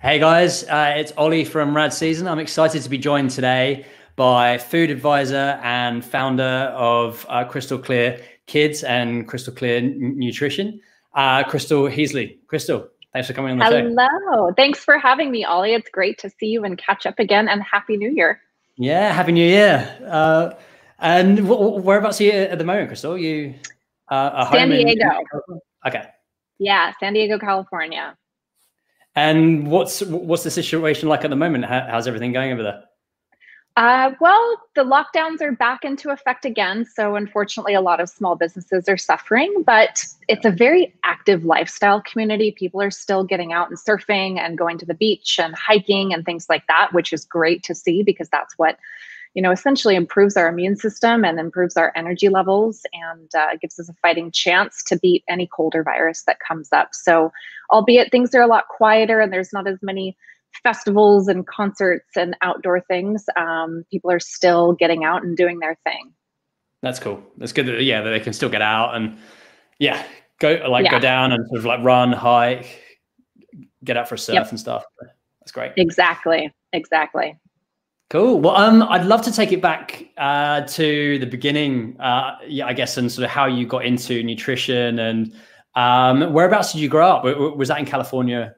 Hey guys, uh, it's Ollie from Rad Season. I'm excited to be joined today by food advisor and founder of uh, Crystal Clear Kids and Crystal Clear N- Nutrition, uh, Crystal Hilsley. Crystal, thanks for coming on the Hello. show. Hello. Thanks for having me, Ollie. It's great to see you and catch up again, and Happy New Year. Yeah, Happy New Year. Uh, and wh- whereabouts are you at the moment, Crystal? You uh, San Diego. In- okay. Yeah, San Diego, California. And what's what's the situation like at the moment? How, how's everything going over there? Uh, well, the lockdowns are back into effect again. So, unfortunately, a lot of small businesses are suffering, but it's a very active lifestyle community. People are still getting out and surfing and going to the beach and hiking and things like that, which is great to see because that's what you know, essentially improves our immune system and improves our energy levels and uh, gives us a fighting chance to beat any colder virus that comes up. So, albeit things are a lot quieter and there's not as many festivals and concerts and outdoor things, um, people are still getting out and doing their thing. That's cool. That's good. That, yeah, that they can still get out and yeah, go like yeah. go down and sort of like run, hike, get out for a surf yep. and stuff. That's great. Exactly. Exactly. Cool. Well, um, I'd love to take it back uh, to the beginning, uh, yeah, I guess, and sort of how you got into nutrition and um, whereabouts did you grow up? Was that in California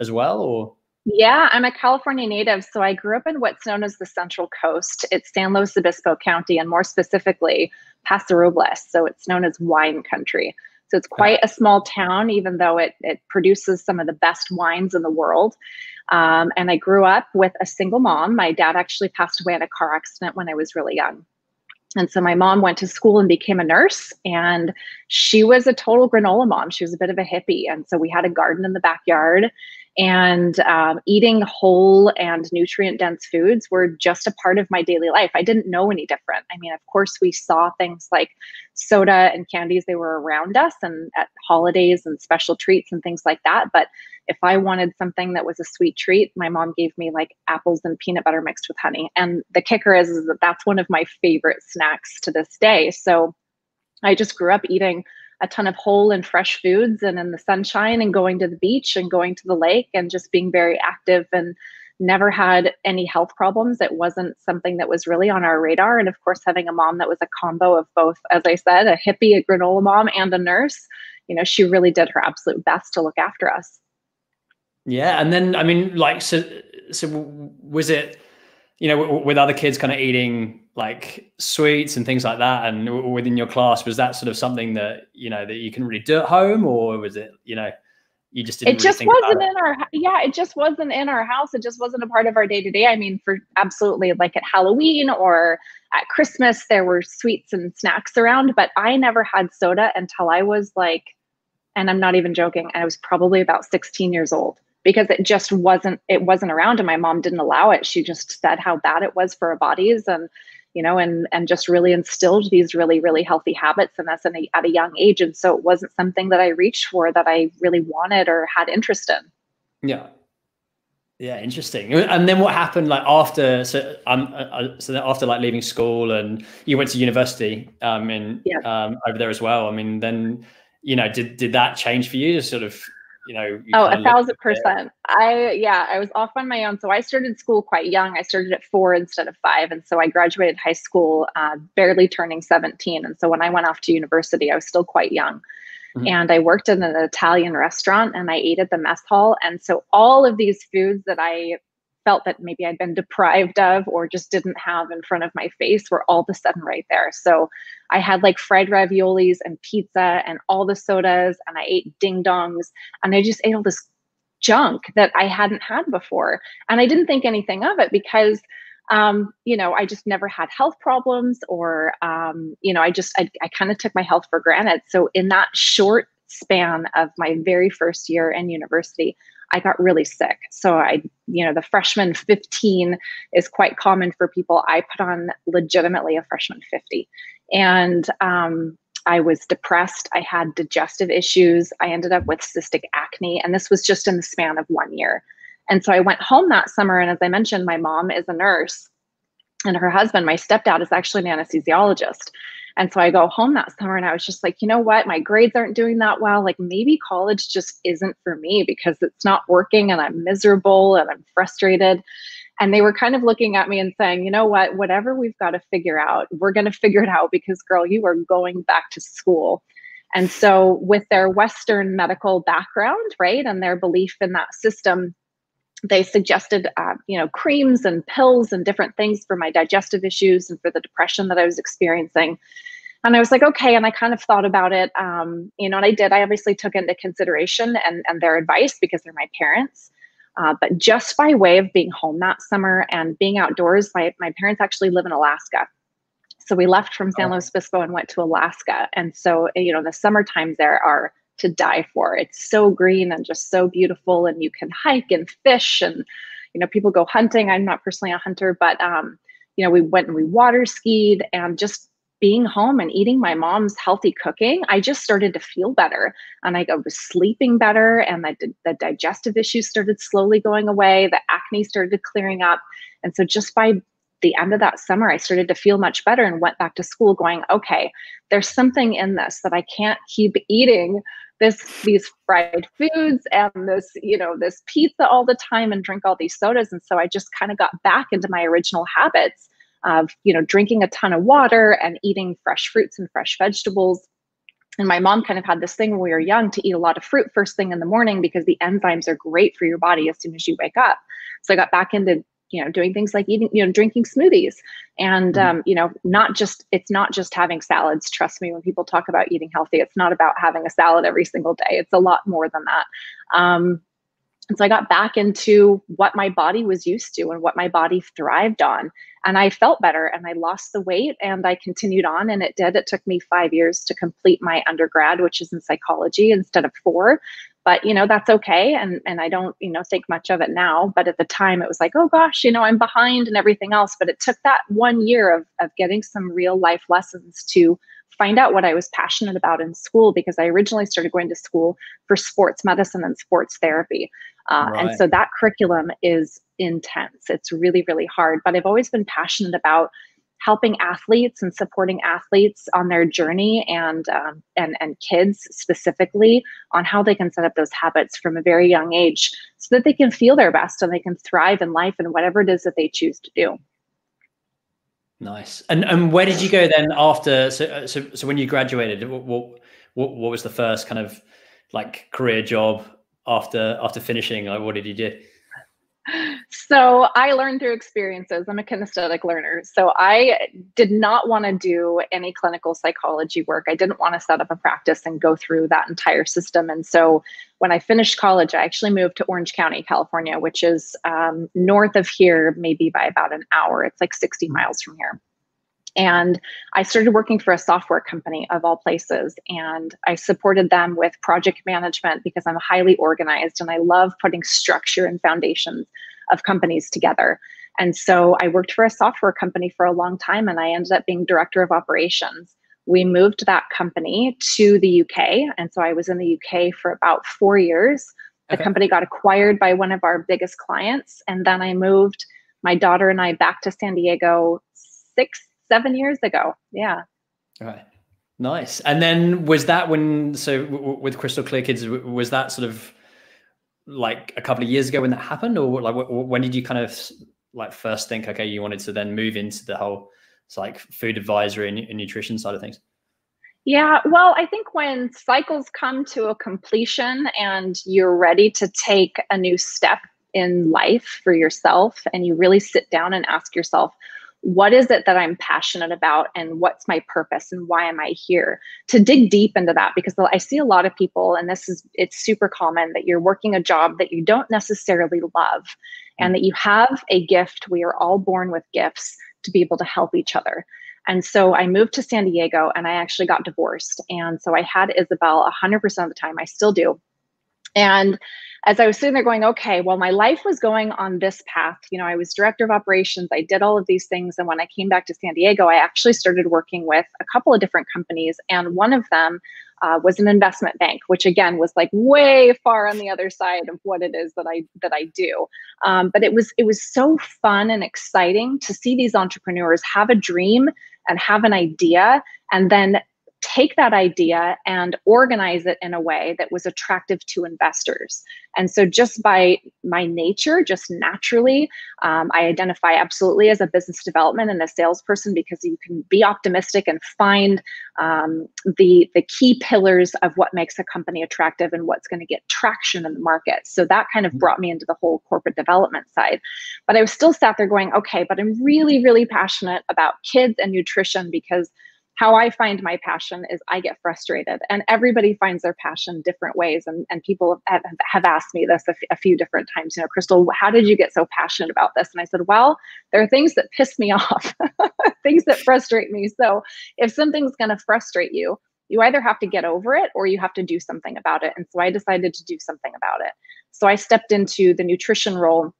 as well, or? Yeah, I'm a California native, so I grew up in what's known as the Central Coast. It's San Luis Obispo County, and more specifically, Paso Robles. So it's known as wine country. So it's quite a small town, even though it it produces some of the best wines in the world. Um, and I grew up with a single mom. My dad actually passed away in a car accident when I was really young. And so my mom went to school and became a nurse. And she was a total granola mom. She was a bit of a hippie. And so we had a garden in the backyard and um, eating whole and nutrient dense foods were just a part of my daily life. I didn't know any different. I mean, of course, we saw things like soda and candies, they were around us and at holidays and special treats and things like that. But if I wanted something that was a sweet treat, my mom gave me like apples and peanut butter mixed with honey. And the kicker is, is that that's one of my favorite snacks to this day. So I just grew up eating a ton of whole and fresh foods and in the sunshine and going to the beach and going to the lake and just being very active and never had any health problems. It wasn't something that was really on our radar. And of course, having a mom that was a combo of both, as I said, a hippie, a granola mom, and a nurse, you know, she really did her absolute best to look after us. Yeah. And then, I mean, like, so, so was it, you know, with other kids kind of eating like sweets and things like that and within your class was that sort of something that you know that you can really do at home or was it you know you just didn't it just really wasn't in our yeah it just wasn't in our house. It just wasn't a part of our day to day i mean for absolutely like at halloween or at christmas there were sweets and snacks around but i never had soda until i was like and i'm not even joking i was probably about 16 years old because it just wasn't it wasn't around and my mom didn't allow it. She just said how bad it was for our bodies and you know, and and just really instilled these really really healthy habits in us a, at a young age. And so it wasn't something that I reached for that I really wanted or had interest in. Yeah. Yeah, interesting. And then what happened like after so um uh, uh so after like leaving school and you went to university um in yeah. um over there as well. I mean, then you know, did did that change for you? Sort of you know you oh a thousand percent. I yeah i was off on my own. So i started school quite young. I started at four instead of five. And so i graduated high school uh, barely turning 17 and so when i went off to university i was still quite young. Mm-hmm. and i worked in an italian restaurant and i ate at the mess hall. And so all of these foods that i felt that maybe I'd been deprived of or just didn't have in front of my face were all of a sudden right there. So I had like fried raviolis and pizza and all the sodas and I ate ding dongs and I just ate all this junk that I hadn't had before. And I didn't think anything of it because um, you know, I just never had health problems or um, you know, I just I, I kind of took my health for granted. So in that short span of my very first year in university, I got really sick. So I, you know, the freshman 15 is quite common for people. I put on legitimately a freshman 50. And um, I was depressed. I had digestive issues. I ended up with cystic acne. And this was just in the span of one year. And so I went home that summer. And as I mentioned, my mom is a nurse and her husband, my stepdad, is actually an anesthesiologist. And so I go home that summer and I was just like, you know what? My grades aren't doing that well. Like maybe college just isn't for me because it's not working and I'm miserable and I'm frustrated. And they were kind of looking at me and saying, you know what? Whatever we've got to figure out, we're going to figure it out because, girl, you are going back to school. And so, with their Western medical background, right, and their belief in that system, they suggested uh, you know creams and pills and different things for my digestive issues and for the depression that i was experiencing. And i was like okay. And i kind of thought about it um, you know and i did. I obviously took into consideration and, and their advice because they're my parents. Uh, but just by way of being home that summer and being outdoors my, my parents actually live in alaska. So we left from san oh. luis obispo and went to alaska. And so you know the summer times there are to die for. It's so green and just so beautiful, and you can hike and fish, and you know people go hunting. I'm not personally a hunter, but um, you know we went and we water skied, and just being home and eating my mom's healthy cooking, I just started to feel better, and I was sleeping better, and the, the digestive issues started slowly going away. The acne started clearing up, and so just by the end of that summer, I started to feel much better and went back to school going, okay, there's something in this that I can't keep eating this these fried foods and this you know this pizza all the time and drink all these sodas. And so i just kind of got back into my original habits of you know drinking a ton of water and eating fresh fruits and fresh vegetables. And my mom kind of had this thing when we were young to eat a lot of fruit first thing in the morning because the enzymes are great for your body as soon as you wake up. So i got back into you know doing things like eating you know drinking smoothies. And mm-hmm. um, you know not just it's not just having salads. Trust me when people talk about eating healthy it's not about having a salad every single day. It's a lot more than that. Um, and so i got back into what my body was used to and what my body thrived on. And i felt better and i lost the weight and i continued on and it did. It took me five years to complete my undergrad which is in psychology instead of four but you know that's okay and and i don't you know think much of it now but at the time it was like oh gosh you know i'm behind and everything else but it took that one year of of getting some real life lessons to find out what i was passionate about in school because i originally started going to school for sports medicine and sports therapy uh, right. and so that curriculum is intense it's really really hard but i've always been passionate about helping athletes and supporting athletes on their journey and um, and and kids specifically on how they can set up those habits from a very young age so that they can feel their best and they can thrive in life and whatever it is that they choose to do. Nice. And and where did you go then after so uh, so, so when you graduated what, what what was the first kind of like career job after after finishing? Like what did you do so I learned through experiences. I'm a kinesthetic learner. So I did not want to do any clinical psychology work. I didn't want to set up a practice and go through that entire system. And so when I finished college, I actually moved to Orange County, California, which is um, north of here, maybe by about an hour. It's like 60 miles from here. And I started working for a software company of all places. And I supported them with project management because I'm highly organized and I love putting structure and foundations of companies together. And so I worked for a software company for a long time and I ended up being director of operations. We moved that company to the UK. And so I was in the UK for about four years. The okay. company got acquired by one of our biggest clients. And then I moved my daughter and I back to San Diego six seven years ago. Yeah. All right. Nice. And then was that when, so with Crystal Clear Kids, was that sort of like a couple of years ago when that happened? Or like when did you kind of like first think, okay, you wanted to then move into the whole it's like food advisory and, and nutrition side of things? Yeah, well, I think when cycles come to a completion and you're ready to take a new step in life for yourself and you really sit down and ask yourself, what is it that I'm passionate about and what's my purpose and why am I here? To dig deep into that because I see a lot of people and this is it's super common that you're working a job that you don't necessarily love and that you have a gift. We are all born with gifts to be able to help each other. And so I moved to San Diego and I actually got divorced. And so I had Isabel 100% of the time. I still do. And as I was sitting there going, okay, well, my life was going on this path. You know, I was director of operations, I did all of these things. And when I came back to San Diego, I actually started working with a couple of different companies. And one of them uh, was an investment bank, which again was like way far on the other side of what it is that I that I do. Um, but it was it was so fun and exciting to see these entrepreneurs have a dream and have an idea and then take that idea and organize it in a way that was attractive to investors. And so, just by my nature, just naturally, um, I identify absolutely as a business development and a salesperson because you can be optimistic and find um, the the key pillars of what makes a company attractive and what's going to get traction in the market. So that kind of mm-hmm. brought me into the whole corporate development side. But I was still sat there going, okay, but I'm really, really passionate about kids and nutrition because how I find my passion is I get frustrated, and everybody finds their passion different ways. And, and people have, have asked me this a, a few different times. You know, Crystal, how did you get so passionate about this? And I said, well, there are things that piss me off, things that frustrate me. So if something's going to frustrate you, you either have to get over it or you have to do something about it. And so I decided to do something about it. So I stepped into the nutrition role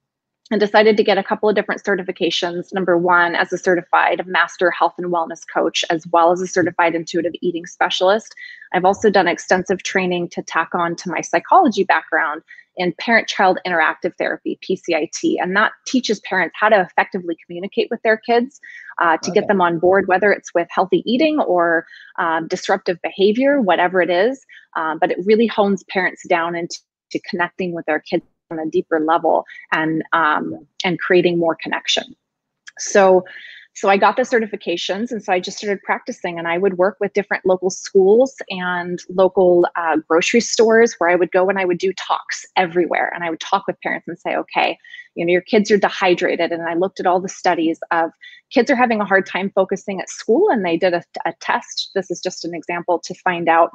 and decided to get a couple of different certifications. Number one, as a certified master health and wellness coach, as well as a certified intuitive eating specialist. I've also done extensive training to tack on to my psychology background in parent child interactive therapy, PCIT. And that teaches parents how to effectively communicate with their kids uh, to okay. get them on board, whether it's with healthy eating or um, disruptive behavior, whatever it is. Um, but it really hones parents down into connecting with their kids on a deeper level and um, and creating more connection. So so I got the certifications, and so I just started practicing. And I would work with different local schools and local uh, grocery stores where I would go and I would do talks everywhere. And I would talk with parents and say, okay, you know, your kids are dehydrated. And I looked at all the studies of kids are having a hard time focusing at school, and they did a, a test. This is just an example to find out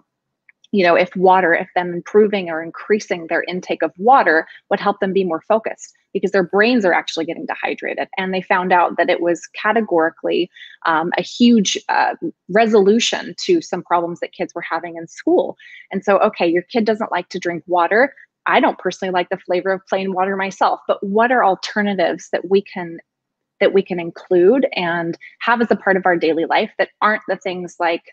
you know if water if them improving or increasing their intake of water would help them be more focused because their brains are actually getting dehydrated. And they found out that it was categorically um, a huge uh, resolution to some problems that kids were having in school. And so okay your kid doesn't like to drink water. I don't personally like the flavor of plain water myself but what are alternatives that we can that we can include and have as a part of our daily life that aren't the things like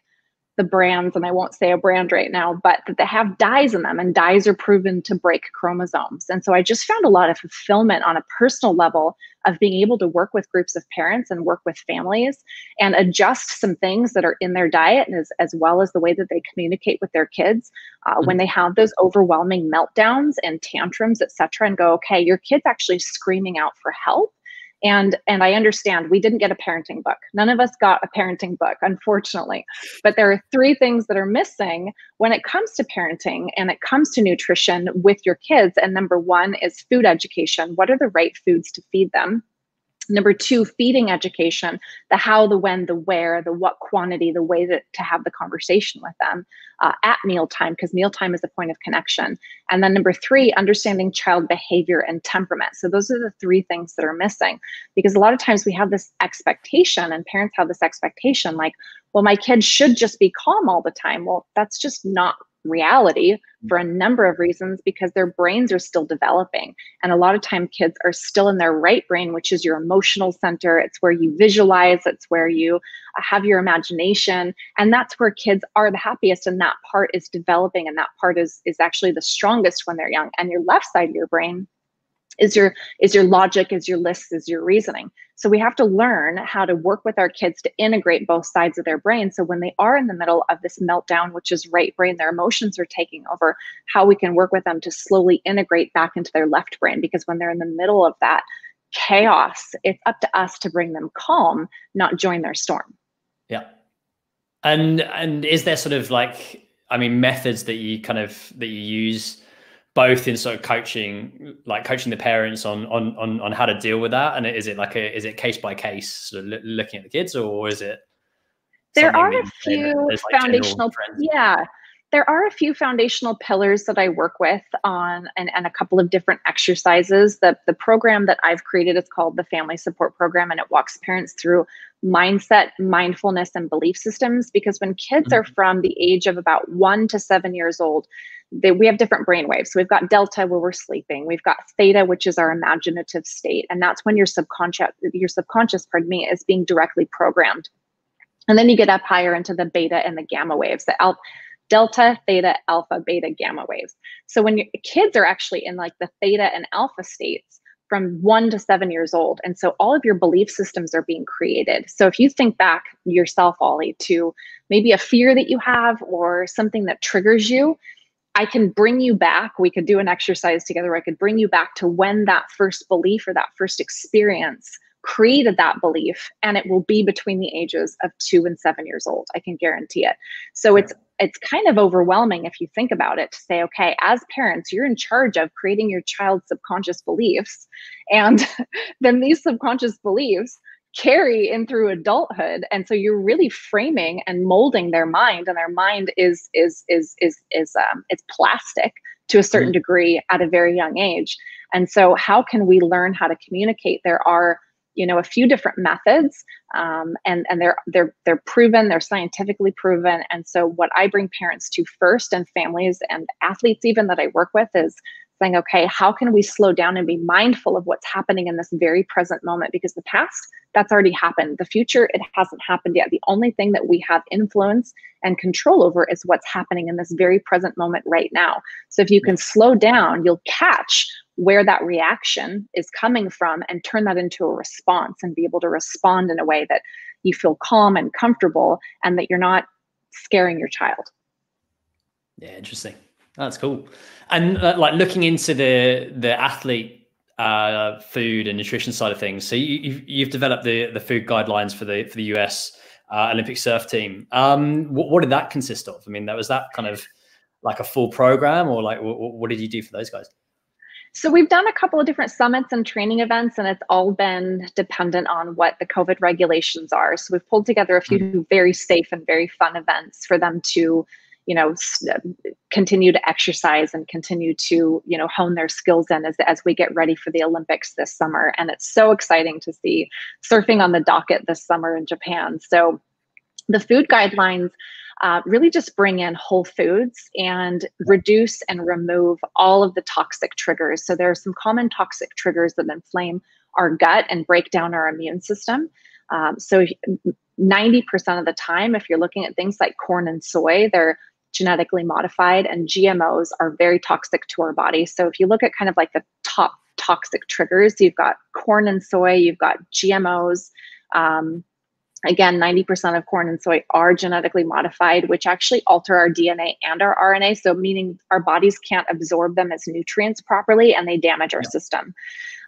the brands, and I won't say a brand right now, but that they have dyes in them, and dyes are proven to break chromosomes. And so I just found a lot of fulfillment on a personal level of being able to work with groups of parents and work with families and adjust some things that are in their diet and as, as well as the way that they communicate with their kids uh, mm-hmm. when they have those overwhelming meltdowns and tantrums, et cetera, and go, okay, your kid's actually screaming out for help and and i understand we didn't get a parenting book. None of us got a parenting book unfortunately. But there are three things that are missing when it comes to parenting and it comes to nutrition with your kids. And number one is food education. What are the right foods to feed them Number two, feeding education, the how, the when, the where, the what quantity, the way that to have the conversation with them uh, at mealtime, because mealtime is the point of connection. And then number three, understanding child behavior and temperament. So those are the three things that are missing. Because a lot of times we have this expectation, and parents have this expectation like, well, my kid should just be calm all the time. Well, that's just not reality for a number of reasons because their brains are still developing. And a lot of time kids are still in their right brain, which is your emotional center. It's where you visualize, it's where you uh, have your imagination. And that's where kids are the happiest. And that part is developing and that part is, is actually the strongest when they're young. And your left side of your brain is your is your logic is your lists is your reasoning. So we have to learn how to work with our kids to integrate both sides of their brain. So when they are in the middle of this meltdown which is right brain their emotions are taking over how we can work with them to slowly integrate back into their left brain. Because when they're in the middle of that chaos it's up to us to bring them calm not join their storm. Yeah. And and is there sort of like i mean methods that you kind of that you use both in sort of coaching like coaching the parents on on on, on how to deal with that and is it like a is it case by case sort of looking at the kids or is it there are a few like foundational yeah there are a few foundational pillars that I work with on and, and a couple of different exercises. The, the program that I've created is called the Family Support Program, and it walks parents through mindset, mindfulness, and belief systems. Because when kids mm-hmm. are from the age of about one to seven years old, they, we have different brain waves. So we've got delta where we're sleeping. We've got theta, which is our imaginative state, and that's when your subconscious, your subconscious, pardon me, is being directly programmed. And then you get up higher into the beta and the gamma waves, the al- delta, theta, alpha, beta, gamma waves. So when your kids are actually in like the theta and alpha states, from one to seven years old. And so all of your belief systems are being created. So if you think back yourself, Ollie, to maybe a fear that you have or something that triggers you, I can bring you back. We could do an exercise together. I could bring you back to when that first belief or that first experience created that belief and it will be between the ages of 2 and 7 years old i can guarantee it so it's it's kind of overwhelming if you think about it to say okay as parents you're in charge of creating your child's subconscious beliefs and then these subconscious beliefs carry in through adulthood. And so you're really framing and molding their mind and their mind is is is is is um, it's plastic to a certain mm-hmm. degree at a very young age. And so how can we learn how to communicate? There are you know a few different methods um, and and they're they're they're proven they're scientifically proven. And so what i bring parents to first and families and athletes even that i work with is saying okay how can we slow down and be mindful of what's happening in this very present moment? Because the past that's already happened. The future it hasn't happened yet. The only thing that we have influence and control over is what's happening in this very present moment right now. So if you can slow down you'll catch where that reaction is coming from and turn that into a response and be able to respond in a way that you feel calm and comfortable and that you're not scaring your child. Yeah, interesting. That's cool. And uh, like looking into the the athlete uh, food and nutrition side of things. So you, you've, you've developed the the food guidelines for the for the US uh, Olympic surf team. Um, what, what, did that consist of? I mean, that was that kind of like a full program, or like what, what did you do for those guys? So we've done a couple of different summits and training events, and it's all been dependent on what the COVID regulations are. So we've pulled together a few mm-hmm. very safe and very fun events for them to, you know, continue to exercise and continue to, you know, hone their skills in as as we get ready for the Olympics this summer. And it's so exciting to see surfing on the docket this summer in Japan. So the food guidelines uh, really just bring in whole foods and reduce and remove all of the toxic triggers. So there are some common toxic triggers that inflame our gut and break down our immune system. Um, so 90% of the time, if you're looking at things like corn and soy, they're genetically modified and GMOs are very toxic to our body. So if you look at kind of like the top toxic triggers, you've got corn and soy, you've got GMOs, um, Again, 90% of corn and soy are genetically modified, which actually alter our DNA and our RNA. So, meaning our bodies can't absorb them as nutrients properly and they damage our yeah. system.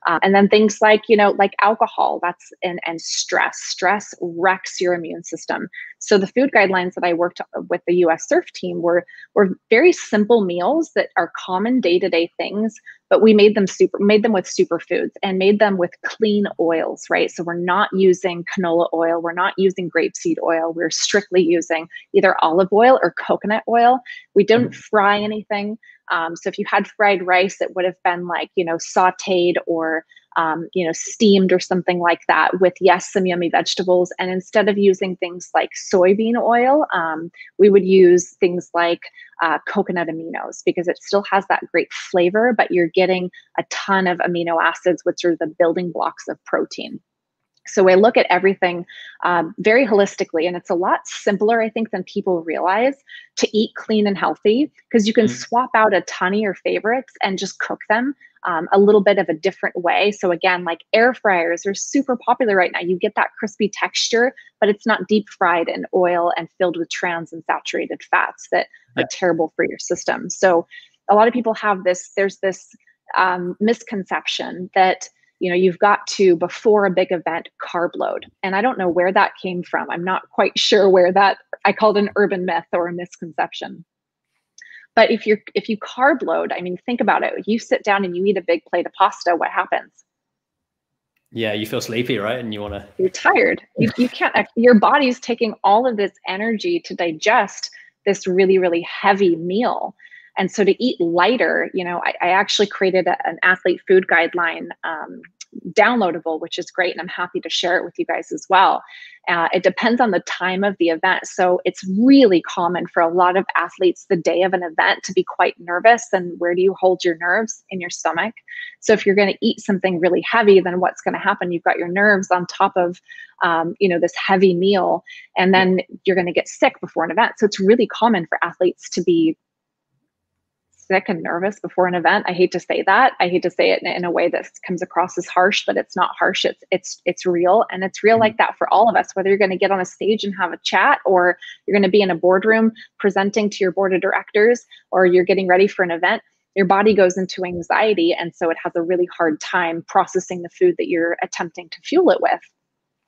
Uh, and then things like, you know, like alcohol, that's and, and stress. Stress wrecks your immune system. So the food guidelines that I worked with the US surf team were were very simple meals that are common day-to-day things, but we made them super made them with superfoods and made them with clean oils, right? So we're not using canola oil, we're not using grapeseed oil, we're strictly using either olive oil or coconut oil. We didn't mm-hmm. fry anything. Um, so if you had fried rice, it would have been like, you know, sauteed or, um, you know, steamed or something like that with, yes, some yummy vegetables. And instead of using things like soybean oil, um, we would use things like uh, coconut aminos because it still has that great flavor, but you're getting a ton of amino acids, which are the building blocks of protein. So I look at everything um, very holistically, and it's a lot simpler, I think, than people realize to eat clean and healthy because you can mm. swap out a ton of your favorites and just cook them um, a little bit of a different way. So again, like air fryers are super popular right now. You get that crispy texture, but it's not deep fried in oil and filled with trans and saturated fats that yeah. are terrible for your system. So a lot of people have this. There's this um, misconception that you know you've got to before a big event carb load. And i don't know where that came from. I'm not quite sure where that i called an urban myth or a misconception. But if you're if you carb load i mean think about it. You sit down and you eat a big plate of pasta what happens? Yeah you feel sleepy right? And you want to you're tired. You, you can't uh, your body's taking all of this energy to digest this really really heavy meal and so to eat lighter, you know, I, I actually created a, an athlete food guideline um, downloadable, which is great. And I'm happy to share it with you guys as well. Uh, it depends on the time of the event. So it's really common for a lot of athletes the day of an event to be quite nervous. And where do you hold your nerves? In your stomach. So if you're going to eat something really heavy, then what's going to happen? You've got your nerves on top of, um, you know, this heavy meal, and then you're going to get sick before an event. So it's really common for athletes to be sick and nervous before an event. I hate to say that. I hate to say it in, in, a way that comes across as harsh, but it's not harsh. It's it's it's real, and it's real mm-hmm. like that for all of us. Whether you're going to get on a stage and have a chat, or you're going to be in a boardroom presenting to your board of directors, or you're getting ready for an event, your body goes into anxiety, and so it has a really hard time processing the food that you're attempting to fuel it with.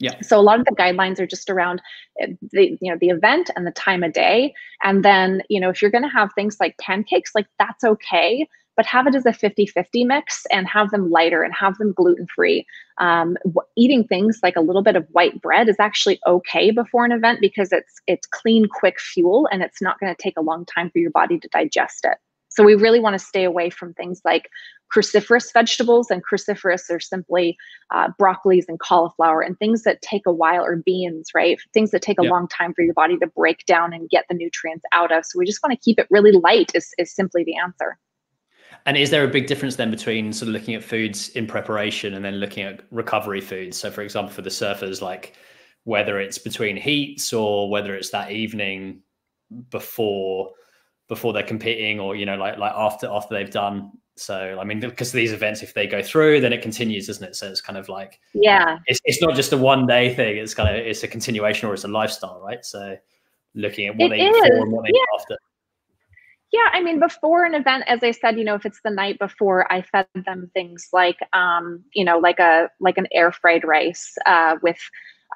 Yeah. So a lot of the guidelines are just around eh, the you know the event and the time of day, and then you know if you're going to have things like pancakes, like that's okay, but have it as a 50-50 mix and have them lighter and have them gluten free. Um, eating things like a little bit of white bread is actually okay before an event because it's it's clean, quick fuel, and it's not going to take a long time for your body to digest it. So we really want to stay away from things like cruciferous vegetables, and cruciferous are simply uh, broccolis and cauliflower and things that take a while, or beans, right? Things that take a long time for your body to break down and get the nutrients out of. So we just want to keep it really light, is, is simply the answer. And is there a big difference then between sort of looking at foods in preparation and then looking at recovery foods? So, for example, for the surfers, like whether it's between heats or whether it's that evening before before they're competing or you know like like after after they've done so I mean, because these events, if they go through, then it continues, isn't it? So it's kind of like yeah, it's it's not just a one day thing. It's kind of it's a continuation or it's a lifestyle, right? So looking at what it they is. before and what they yeah. after. Yeah, I mean, before an event, as I said, you know, if it's the night before, I fed them things like, um, you know, like a like an air fried rice uh, with,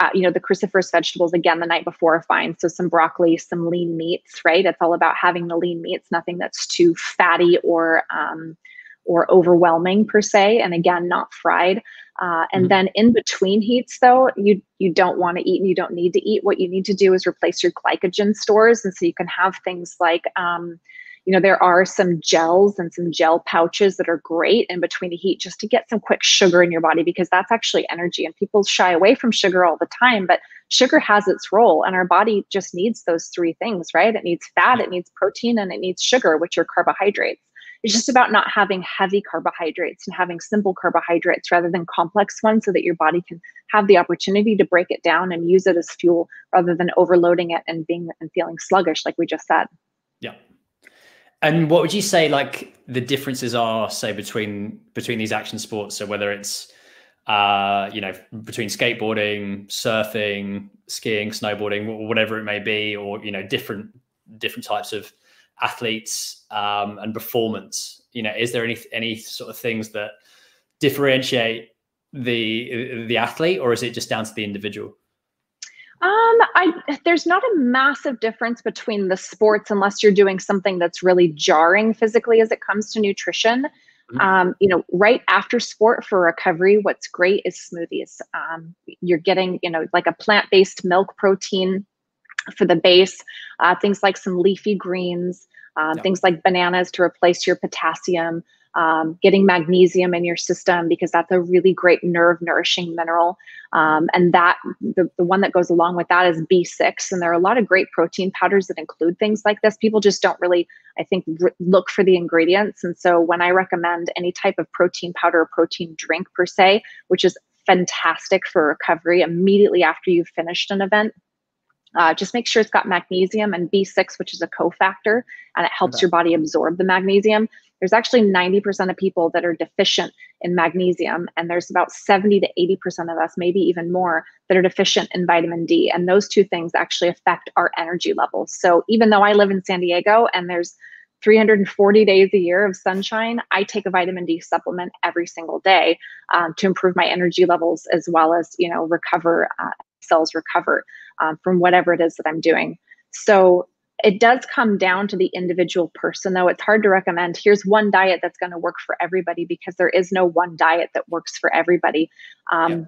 uh, you know, the cruciferous vegetables again the night before are fine. So some broccoli, some lean meats, right? It's all about having the lean meats, nothing that's too fatty or um, or overwhelming per se and again not fried uh, and mm-hmm. then in between heats though you you don't want to eat and you don't need to eat what you need to do is replace your glycogen stores and so you can have things like um, you know there are some gels and some gel pouches that are great in between the heat just to get some quick sugar in your body because that's actually energy and people shy away from sugar all the time but sugar has its role and our body just needs those three things right it needs fat it needs protein and it needs sugar which are carbohydrates it's just about not having heavy carbohydrates and having simple carbohydrates rather than complex ones so that your body can have the opportunity to break it down and use it as fuel rather than overloading it and being and feeling sluggish like we just said. Yeah. And what would you say like the differences are say between between these action sports so whether it's uh you know between skateboarding, surfing, skiing, snowboarding, whatever it may be or you know different different types of athletes um, and performance? You know, is there any any sort of things that differentiate the the athlete, or is it just down to the individual? Um, I there's not a massive difference between the sports unless you're doing something that's really jarring physically as it comes to nutrition. Mm-hmm. Um, you know, right after sport for recovery, what's great is smoothies. Um, you're getting, you know, like a plant-based milk protein for the base, uh, things like some leafy greens, um, yep. things like bananas to replace your potassium, um, getting magnesium in your system because that's a really great nerve nourishing mineral. Um, and that the, the one that goes along with that is B6. And there are a lot of great protein powders that include things like this. People just don't really, I think, r- look for the ingredients. And so when I recommend any type of protein powder or protein drink per se, which is fantastic for recovery immediately after you've finished an event, uh, just make sure it's got magnesium and B6, which is a cofactor, and it helps okay. your body absorb the magnesium. There's actually 90% of people that are deficient in magnesium, and there's about 70 to 80% of us, maybe even more, that are deficient in vitamin D. And those two things actually affect our energy levels. So even though I live in San Diego and there's 340 days a year of sunshine, I take a vitamin D supplement every single day um, to improve my energy levels as well as, you know, recover uh, cells recover um, from whatever it is that I'm doing. So it does come down to the individual person, though. It's hard to recommend here's one diet that's going to work for everybody because there is no one diet that works for everybody. Um, yeah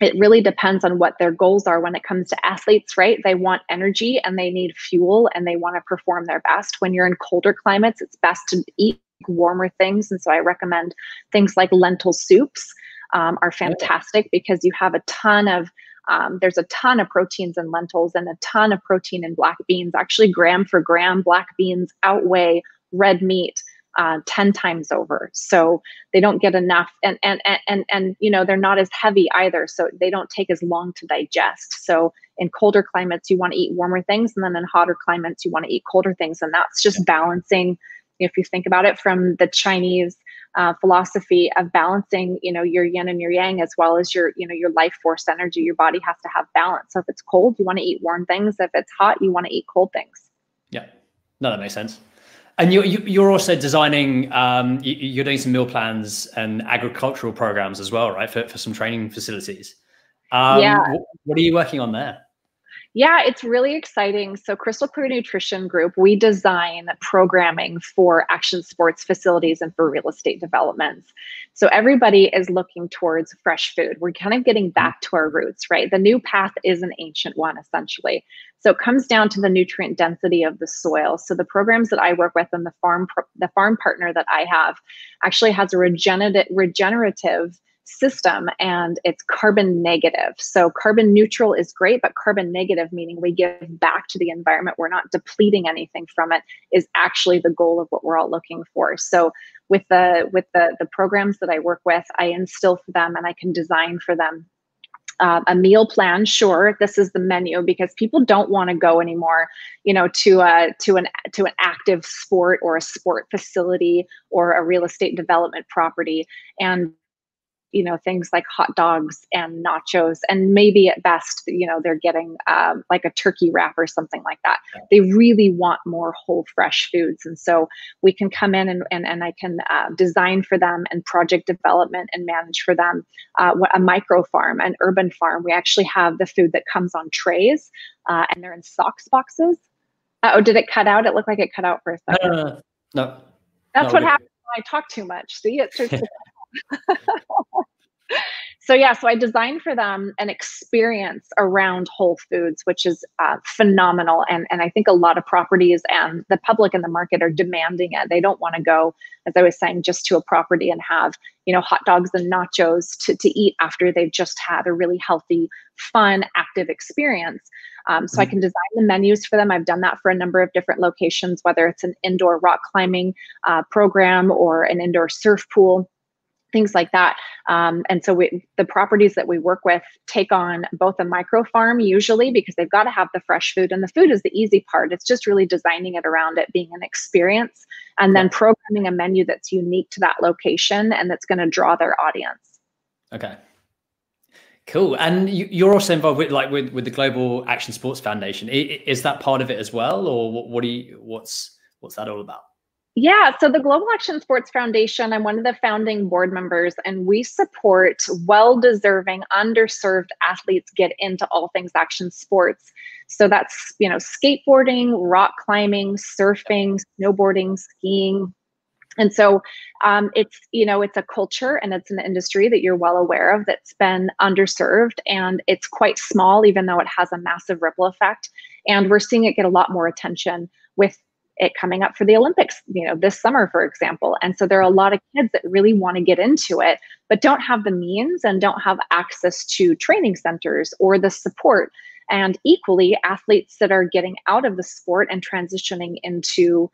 it really depends on what their goals are when it comes to athletes, right? They want energy and they need fuel and they want to perform their best. When you're in colder climates, it's best to eat warmer things. And so I recommend things like lentil soups um, are fantastic because you have a ton of um, there's a ton of proteins in lentils and a ton of protein in black beans. Actually, gram for gram, black beans outweigh red meat uh, 10 times over. So they don't get enough and, and, and, and, and, you know, they're not as heavy either. So they don't take as long to digest. So in colder climates, you want to eat warmer things. And then in hotter climates, you want to eat colder things. And that's just balancing. If you think about it from the Chinese uh, philosophy of balancing, you know, your yin and your yang, as well as your, you know, your life force energy, your body has to have balance. So if it's cold, you want to eat warm things. If it's hot, you want to eat cold things. Yeah, no, that makes sense. And you're, you're also designing, um, you're doing some meal plans and agricultural programs as well, right? For, for some training facilities. Um, yeah. What are you working on there? Yeah, it's really exciting. So, Crystal Clear Nutrition Group, we design programming for action sports facilities and for real estate developments. So, everybody is looking towards fresh food. We're kind of getting back to our roots, right? The new path is an ancient one, essentially. So it comes down to the nutrient density of the soil. So the programs that I work with and the farm the farm partner that I have actually has a regenerative regenerative system and it's carbon negative. So carbon neutral is great, but carbon negative, meaning we give back to the environment, we're not depleting anything from it, is actually the goal of what we're all looking for. So with the with the the programs that I work with, I instill for them and I can design for them uh, a meal plan sure this is the menu because people don't want to go anymore you know to a to an to an active sport or a sport facility or a real estate development property and you know things like hot dogs and nachos and maybe at best you know they're getting um, like a turkey wrap or something like that. They really want more whole fresh foods and so we can come in and, and, and i can uh, design for them and project development and manage for them. Uh, a micro farm an urban farm we actually have the food that comes on trays uh, and they're in socks boxes. Oh did it cut out? It looked like it cut out for a second. uh, no. That's what happens when i talk too much. See it's just so yeah, so I designed for them an experience around Whole Foods, which is uh, phenomenal, and and I think a lot of properties and the public and the market are demanding it. They don't want to go, as I was saying, just to a property and have you know hot dogs and nachos to to eat after they've just had a really healthy, fun, active experience. Um, so mm-hmm. I can design the menus for them. I've done that for a number of different locations, whether it's an indoor rock climbing uh, program or an indoor surf pool things like that. Um, and so we, the properties that we work with take on both a micro farm usually because they've got to have the fresh food and the food is the easy part. It's just really designing it around it being an experience and then programming a menu that's unique to that location and that's going to draw their audience. Okay. Cool. And you're also involved with like with, with the Global Action Sports Foundation. Is that part of it as well? Or what, what do you, what's, what's that all about? Yeah, so the Global Action Sports Foundation, I'm one of the founding board members, and we support well deserving, underserved athletes get into all things action sports. So that's, you know, skateboarding, rock climbing, surfing, snowboarding, skiing. And so um, it's, you know, it's a culture and it's an industry that you're well aware of that's been underserved and it's quite small, even though it has a massive ripple effect. And we're seeing it get a lot more attention with it coming up for the Olympics, you know, this summer, for example. And so there are a lot of kids that really want to get into it, but don't have the means and don't have access to training centers or the support. And equally, athletes that are getting out of the sport and transitioning into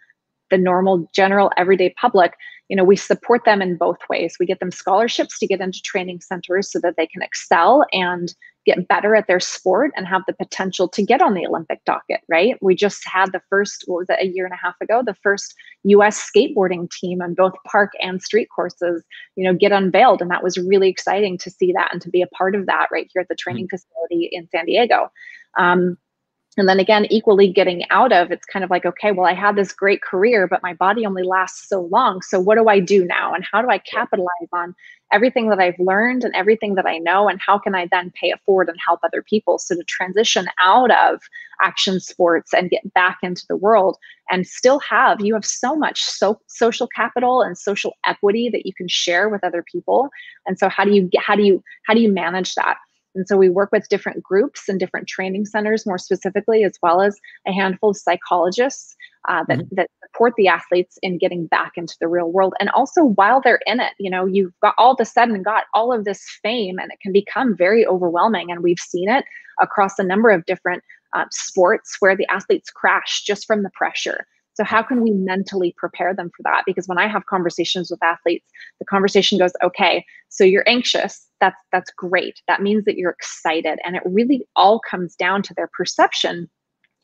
the normal, general, everyday public, you know, we support them in both ways. We get them scholarships to get into training centers so that they can excel and get better at their sport and have the potential to get on the Olympic docket, right? We just had the first, what was it, a year and a half ago, the first US skateboarding team on both park and street courses, you know, get unveiled. And that was really exciting to see that and to be a part of that right here at the training mm-hmm. facility in San Diego. Um, and then again equally getting out of it's kind of like okay well i had this great career but my body only lasts so long. So what do i do now? And how do i capitalize on everything that i've learned and everything that i know? And how can i then pay it forward and help other people? So to transition out of action sports and get back into the world and still have you have so much so social capital and social equity that you can share with other people. And so how do you how do you how do you manage that and so we work with different groups and different training centers, more specifically, as well as a handful of psychologists uh, that mm-hmm. that support the athletes in getting back into the real world. And also while they're in it, you know, you've got all of a sudden got all of this fame, and it can become very overwhelming. And we've seen it across a number of different uh, sports where the athletes crash just from the pressure. So, how can we mentally prepare them for that? Because when I have conversations with athletes, the conversation goes, okay, so you're anxious. That's that's great. That means that you're excited. And it really all comes down to their perception.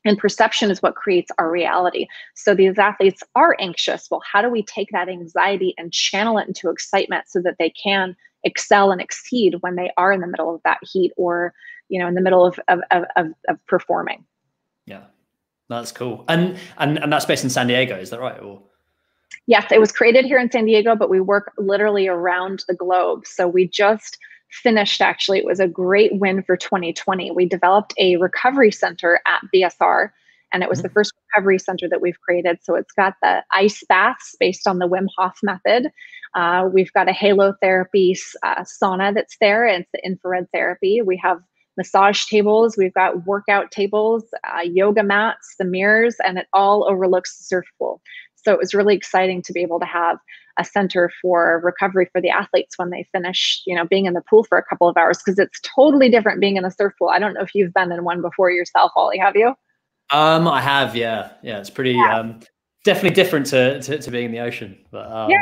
And perception is what creates our reality. So these athletes are anxious. Well, how do we take that anxiety and channel it into excitement so that they can excel and exceed when they are in the middle of that heat or you know in the middle of of of, of performing yeah that's cool. And and and that's based in san diego is that right or? Yes it was created here in san diego but we work literally around the globe. So we just finished actually it was a great win for 2020 we developed a recovery center at bsr and it was mm-hmm. the first recovery center that we've created. So it's got the ice baths based on the wim hof method. Uh, we've got a halotherapy uh, sauna that's there it's the infrared therapy. We have massage tables, we've got workout tables, uh, yoga mats, the mirrors, and it all overlooks the surf pool. So it was really exciting to be able to have a center for recovery for the athletes when they finish, you know, being in the pool for a couple of hours because it's totally different being in a surf pool. I don't know if you've been in one before yourself, Ollie. Have you? Um, I have, yeah, yeah. It's pretty yeah. um, definitely different to, to, to being in the ocean. But um, yeah,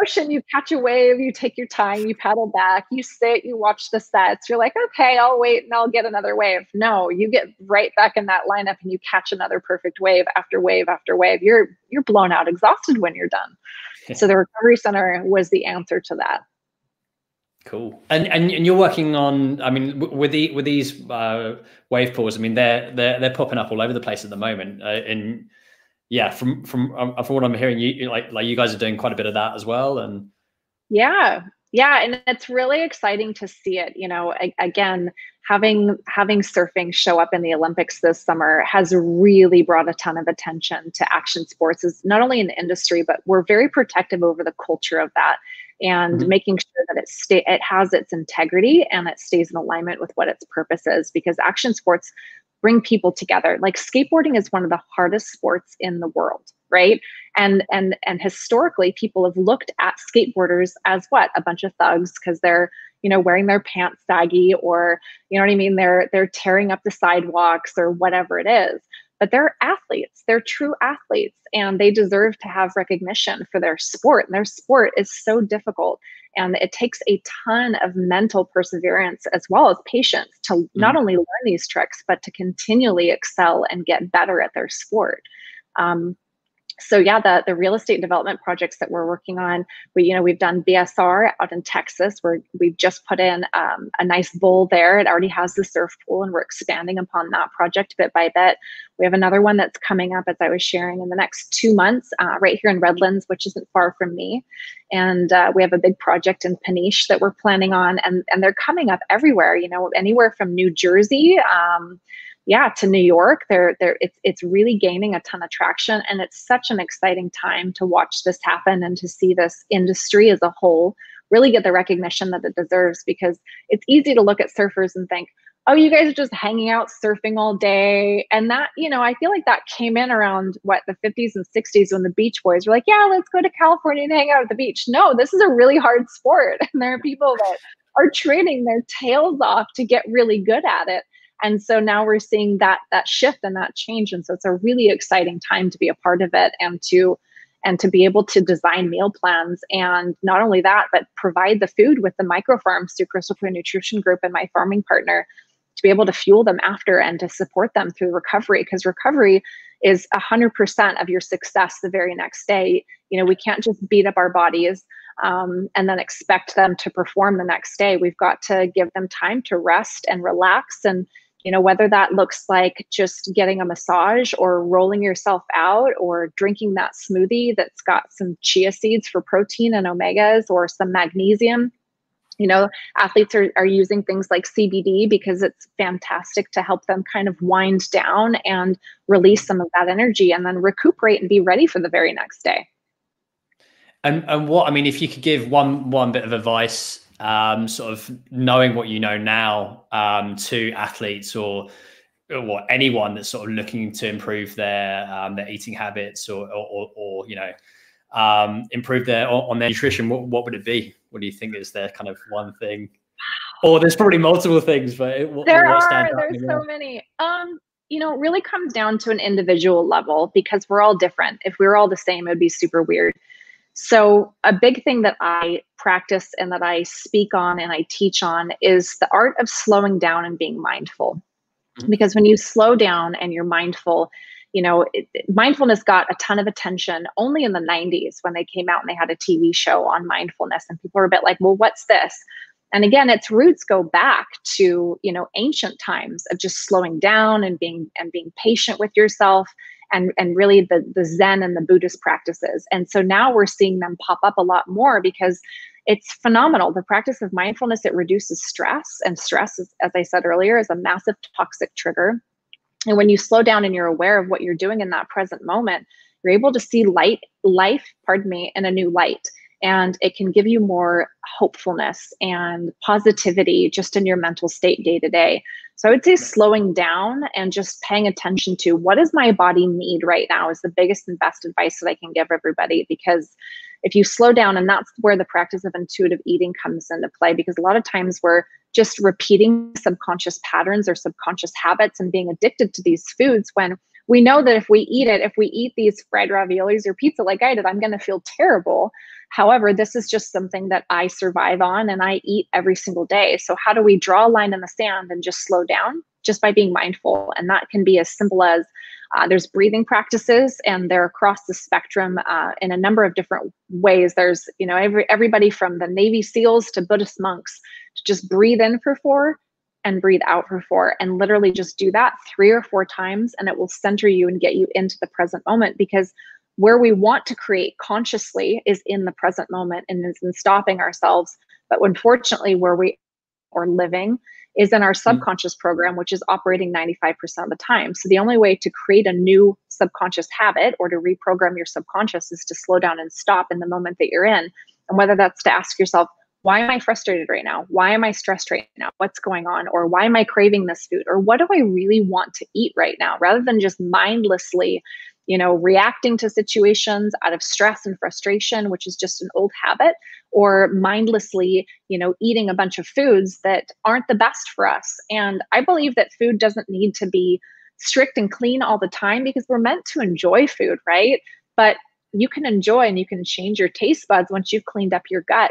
ocean, you catch a wave, you take your time, you paddle back, you sit, you watch the sets. You're like, okay, I'll wait and I'll get another wave. No, you get right back in that lineup and you catch another perfect wave after wave after wave. You're you're blown out, exhausted when you're done. so the recovery center was the answer to that. Cool. And, and and you're working on. I mean, with the with these uh, wave pools. I mean, they're they're they're popping up all over the place at the moment. Uh, and yeah, from from um, from what I'm hearing, you like like you guys are doing quite a bit of that as well, and yeah, yeah, and it's really exciting to see it. You know, a- again, having having surfing show up in the Olympics this summer has really brought a ton of attention to action sports, is not only in the industry, but we're very protective over the culture of that and mm-hmm. making sure that it stay it has its integrity and it stays in alignment with what its purpose is because action sports bring people together. Like skateboarding is one of the hardest sports in the world right? And and and historically people have looked at skateboarders as what? A bunch of thugs because they're you know wearing their pants saggy or you know what i mean? They're they're tearing up the sidewalks or whatever it is. But they're athletes. They're true athletes and they deserve to have recognition for their sport. And their sport is so difficult and it takes a ton of mental perseverance as well as patience to not mm-hmm. only learn these tricks, but to continually excel and get better at their sport. Um, so yeah, the the real estate development projects that we're working on, we you know we've done BSR out in Texas, where we've just put in um, a nice bowl there. It already has the surf pool, and we're expanding upon that project bit by bit. We have another one that's coming up, as I was sharing, in the next two months, uh, right here in Redlands, which isn't far from me. And uh, we have a big project in Peniche that we're planning on, and and they're coming up everywhere. You know, anywhere from New Jersey. Um, yeah to new york they're, they're it's, it's really gaining a ton of traction and it's such an exciting time to watch this happen and to see this industry as a whole really get the recognition that it deserves because it's easy to look at surfers and think oh you guys are just hanging out surfing all day and that you know i feel like that came in around what the 50s and 60s when the beach boys were like yeah let's go to california and hang out at the beach. No this is a really hard sport and there are people that are training their tails off to get really good at it and so now we're seeing that that shift and that change. And so it's a really exciting time to be a part of it and to and to be able to design meal plans and not only that but provide the food with the micro farms through crystal clear nutrition group and my farming partner to be able to fuel them after and to support them through recovery. Because recovery is 100% of your success the very next day. You know we can't just beat up our bodies um, and then expect them to perform the next day. We've got to give them time to rest and relax and you know whether that looks like just getting a massage or rolling yourself out or drinking that smoothie that's got some chia seeds for protein and omegas or some magnesium. You know athletes are, are using things like cbd because it's fantastic to help them kind of wind down and release some of that energy and then recuperate and be ready for the very next day. And and what i mean if you could give one one bit of advice um, sort of knowing what you know now um, to athletes or or anyone that's sort of looking to improve their um, their eating habits or, or, or you know um, improve their on their nutrition, what, what would it be? What do you think is their kind of one thing? Or there's probably multiple things, but what, there are. There's so many. Um, you know, it really comes down to an individual level because we're all different. If we were all the same, it would be super weird. So, a big thing that I practice and that I speak on and I teach on is the art of slowing down and being mindful. Mm-hmm. Because when you slow down and you're mindful, you know, it, mindfulness got a ton of attention only in the 90s when they came out and they had a TV show on mindfulness. And people were a bit like, well, what's this? And again, its roots go back to, you know, ancient times of just slowing down and being and being patient with yourself and and really the the zen and the buddhist practices. And so now we're seeing them pop up a lot more because it's phenomenal. The practice of mindfulness it reduces stress and stress is, as i said earlier is a massive toxic trigger. And when you slow down and you're aware of what you're doing in that present moment you're able to see light life pardon me in a new light. And it can give you more hopefulness and positivity just in your mental state day to day. So I would say slowing down and just paying attention to what does my body need right now is the biggest and best advice that I can give everybody because if you slow down and that's where the practice of intuitive eating comes into play because a lot of times we're just repeating subconscious patterns or subconscious habits and being addicted to these foods when we know that if we eat it, if we eat these fried raviolis or pizza like I did, I'm going to feel terrible. However, this is just something that I survive on and I eat every single day. So, how do we draw a line in the sand and just slow down just by being mindful? And that can be as simple as uh, there's breathing practices and they're across the spectrum uh, in a number of different ways. There's, you know, every, everybody from the Navy SEALs to Buddhist monks to just breathe in for four and breathe out for four and literally just do that three or four times and it will center you and get you into the present moment because where we want to create consciously is in the present moment and is in stopping ourselves. But unfortunately, where we are living is in our mm-hmm. subconscious program, which is operating 95% of the time. So the only way to create a new subconscious habit or to reprogram your subconscious is to slow down and stop in the moment that you're in. And whether that's to ask yourself, why am I frustrated right now? Why am I stressed right now? What's going on? Or why am I craving this food? Or what do I really want to eat right now? Rather than just mindlessly you know, reacting to situations out of stress and frustration, which is just an old habit, or mindlessly, you know, eating a bunch of foods that aren't the best for us. And I believe that food doesn't need to be strict and clean all the time because we're meant to enjoy food, right? But you can enjoy and you can change your taste buds once you've cleaned up your gut.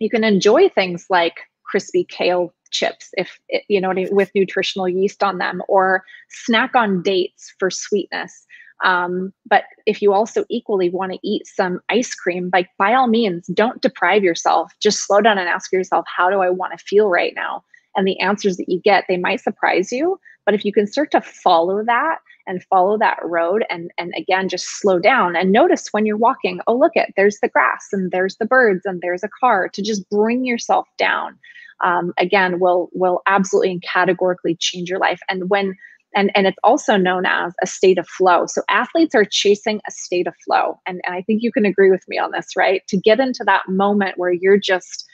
You can enjoy things like crispy kale chips if you know with nutritional yeast on them or snack on dates for sweetness um, but if you also equally want to eat some ice cream, like by all means, don't deprive yourself. Just slow down and ask yourself, how do I want to feel right now? And the answers that you get, they might surprise you. But if you can start to follow that and follow that road and and again just slow down and notice when you're walking oh look at there's the grass and there's the birds and there's a car to just bring yourself down um, again will will absolutely and categorically change your life. And when and and it's also known as a state of flow. So athletes are chasing a state of flow. And, and i think you can agree with me on this right? To get into that moment where you're just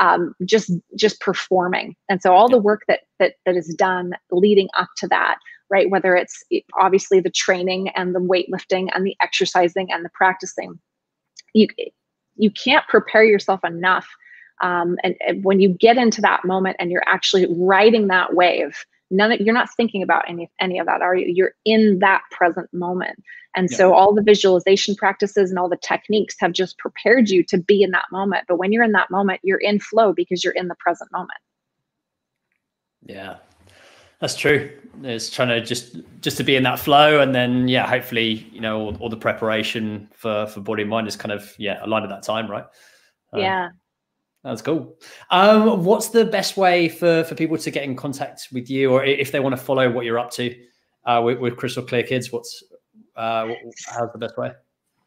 um, just just performing. And so all the work that that that is done leading up to that right? Whether it's obviously the training and the weightlifting and the exercising and the practicing. You you can't prepare yourself enough um, and, and when you get into that moment and you're actually riding that wave none of you're not thinking about any any of that are you? You're in that present moment. And yeah. so all the visualization practices and all the techniques have just prepared you to be in that moment. But when you're in that moment you're in flow because you're in the present moment. Yeah. That's true. It's trying to just just to be in that flow and then yeah hopefully you know all, all the preparation for for body and mind is kind of yeah aligned at that time right? Um, yeah that's cool. Um, what's the best way for, for people to get in contact with you, or if they want to follow what you're up to uh, with, with Crystal Clear Kids? What's uh, how's the best way?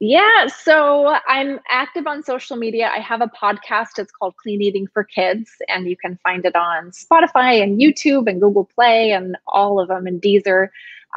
Yeah, so I'm active on social media. I have a podcast. It's called Clean Eating for Kids, and you can find it on Spotify and YouTube and Google Play and all of them and Deezer.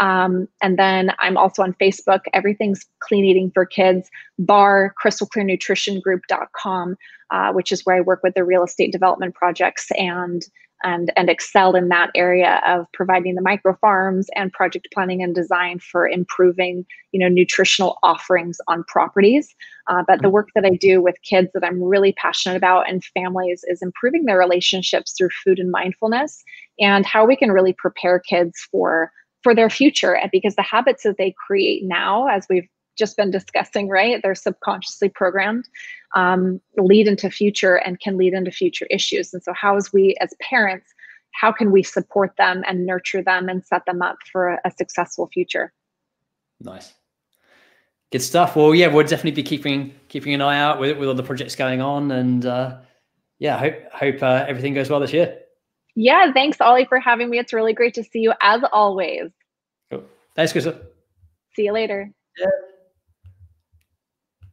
Um, and then I'm also on Facebook. Everything's Clean Eating for Kids, bar crystalclearnutritiongroup.com, uh, which is where I work with the real estate development projects and and, and excel in that area of providing the micro farms and project planning and design for improving, you know, nutritional offerings on properties. Uh, but the work that I do with kids that I'm really passionate about and families is improving their relationships through food and mindfulness and how we can really prepare kids for for their future because the habits that they create now as we've just been discussing, right? They're subconsciously programmed, um, lead into future and can lead into future issues. And so, how as we as parents, how can we support them and nurture them and set them up for a, a successful future? Nice. Good stuff. Well, yeah, we'll definitely be keeping keeping an eye out with with all the projects going on, and uh, yeah, hope hope uh, everything goes well this year. Yeah, thanks, Ollie, for having me. It's really great to see you as always. Cool. Thanks, Chris. See you later. Yeah.